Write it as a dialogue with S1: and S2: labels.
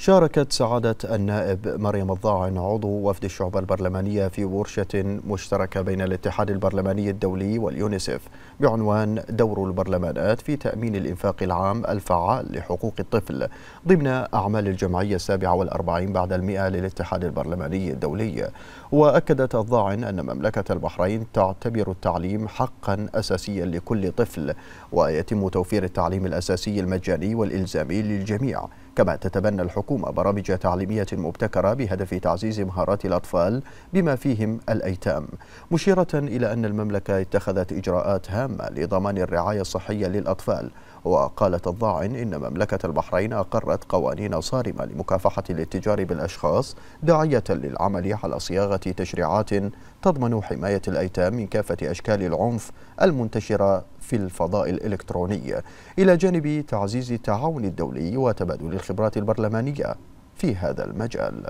S1: شاركت سعادة النائب مريم الضاعن عضو وفد الشعب البرلمانية في ورشة مشتركة بين الاتحاد البرلماني الدولي واليونيسف بعنوان دور البرلمانات في تأمين الإنفاق العام الفعال لحقوق الطفل ضمن أعمال الجمعية السابعة والأربعين بعد المئة للاتحاد البرلماني الدولي. وأكدت الضاعن أن مملكة البحرين تعتبر التعليم حقا أساسيا لكل طفل ويتم توفير التعليم الأساسي المجاني والإلزامي للجميع. كما تتبنى الحكومة برامج تعليمية مبتكرة بهدف تعزيز مهارات الأطفال بما فيهم الأيتام مشيرة إلى أن المملكة اتخذت إجراءات هامة لضمان الرعاية الصحية للأطفال. وقالت الضاعن إن مملكة البحرين أقرت قوانين صارمة لمكافحة الاتجار بالأشخاص داعية للعمل على صياغة تشريعات تضمن حماية الأيتام من كافة أشكال العنف المنتشرة في الفضاء الإلكتروني. إلى جانب تعزيز التعاون الدولي وتبادل الخبرات البرلمانية في هذا المجال.